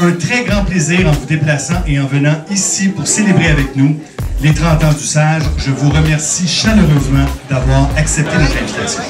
un très grand plaisir en vous déplaçant et en venant ici pour célébrer avec nous les 30 ans du Sage. Je vous remercie chaleureusement d'avoir accepté notre invitation.